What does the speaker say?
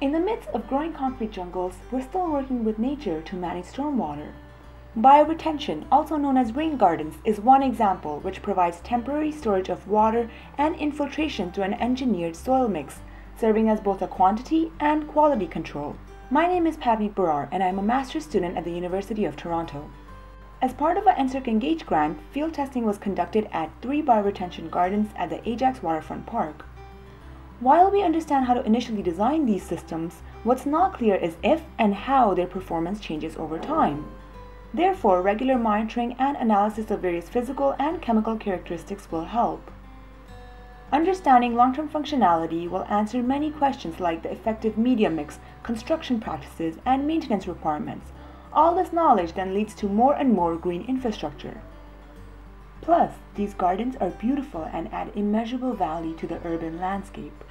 In the midst of growing concrete jungles, we're still working with nature to manage stormwater. Bioretention, also known as rain gardens, is one example which provides temporary storage of water and infiltration through an engineered soil mix, serving as both a quantity and quality control. My name is Pavneet Brar and I am a master's student at the University of Toronto. As part of our NSERC Engage grant, field testing was conducted at three bioretention gardens at the Ajax Waterfront Park. While we understand how to initially design these systems, what's not clear is if and how their performance changes over time. Therefore, regular monitoring and analysis of various physical and chemical characteristics will help. Understanding long-term functionality will answer many questions like the effective media mix, construction practices, and maintenance requirements, all this knowledge then leads to more and more green infrastructure. Plus, these gardens are beautiful and add immeasurable value to the urban landscape.